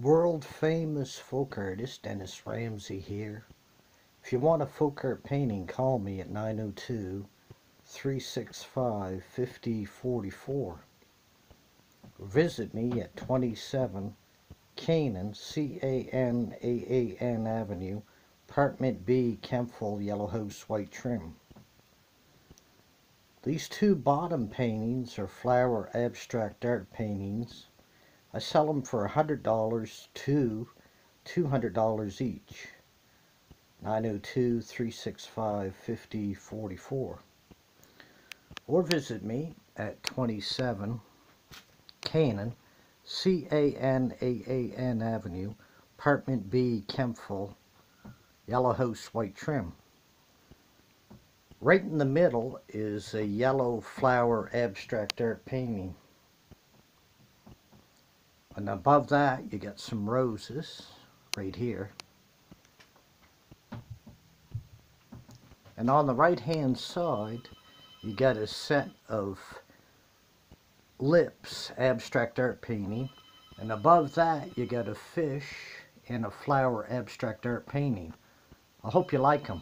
World famous folk artist Dennis Ramsay here. If you want a folk art painting, call me at 902 365 5044. Visit me at 27 Canaan, C A N A A N Avenue, Apartment B, Kentville, Yellow House, White Trim. These two bottom paintings are flower abstract art paintings. I sell them for $100 to $200 each. 902-365-5044 or visit me at 27 Canaan C-A-N-A-A-N Avenue Apartment B Kentville Yellow House White Trim Right in the middle is a yellow flower abstract art painting. And above that you get some roses right here. And on the right hand side you got a set of lips abstract art painting. And above that you got a fish and a flower abstract art painting. I hope you like them.